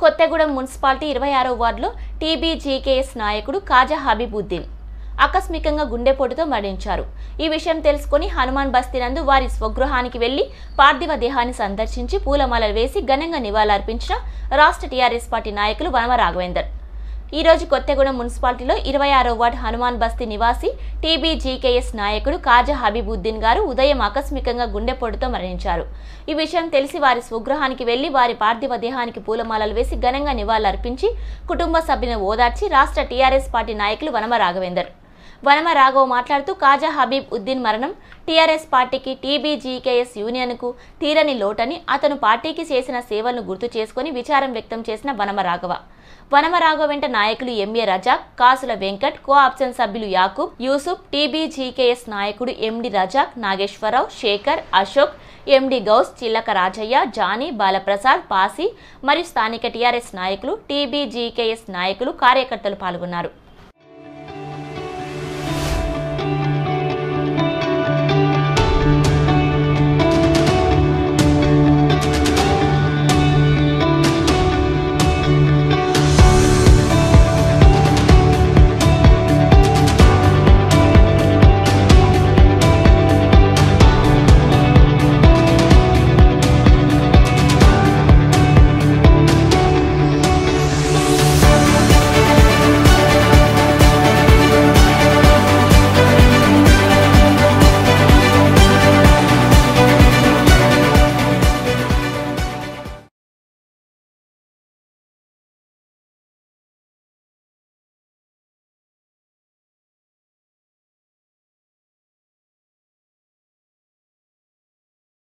Kothagudem municipality ఇరవై ఆరో వార్డులో టీబీజీకేఎస్ నాయకుడు కాజా హబీబుద్దీన్ ఆకస్మికంగా గుండెపోటుతో మరణించారు. ఈ విషయం తెలుసుకుని హనుమాన్ బస్తీనందు వారి స్వగృహానికి వెళ్ళి పార్థివ దేహాన్ని సందర్శించి పూలమాలలు వేసి ఘనంగా నివాళులర్పించిన రాష్ట్ర టీఆర్ఎస్ పార్టీ నాయకులు వనమ రాఘవేందర్ ఈ రోజు కొత్తగూడెం మున్సిపాలిటీలో ఇరవై ఆరో వార్డు హనుమాన్ బస్తీ నివాసి టీబీజీకేఎస్ నాయకుడు కాజా హబీబుద్దీన్ గారు ఉదయం ఆకస్మికంగా గుండెపోటుతో మరణించారు. ఈ విషయం తెలిసి వారి స్వగృహానికి వెళ్ళి వారి పార్థివ దేహానికి పూలమాలలు వేసి ఘనంగా నివాళులర్పించి కుటుంబ సభ్యులను ఓదార్చి రాష్ట్ర టీఆర్ఎస్ పార్టీ నాయకులు వనమ రాఘవేందర్. వనమ రాఘవ్ మాట్లాడుతూ కాజా హబీబ్ ఉద్దీన్ మరణం టీఆర్ఎస్ పార్టీకి టీబీజీకేఎస్ యూనియన్కు తీరని లోటని అతను పార్టీకి చేసిన సేవలను గుర్తు చేసుకుని విచారం వ్యక్తం చేసిన వనమ రాఘవ వనమ రాఘవ వెంట నాయకులు ఎంఏ రజాక్ కాసుల వెంకట్ కో ఆప్షన్ సభ్యులు యాకూబ్ యూసుఫ్ టీబీజీకేఎస్ నాయకుడు ఎండి రజాక్ నాగేశ్వరరావు శేఖర్ అశోక్ ఎండి గౌస్ చిల్లక రాజయ్య జానీ బాలప్రసాద్ పాసి మరియు స్థానిక టీఆర్ఎస్ నాయకులు టీబీజీకేఎస్ నాయకులు కార్యకర్తలు పాల్గొన్నారు.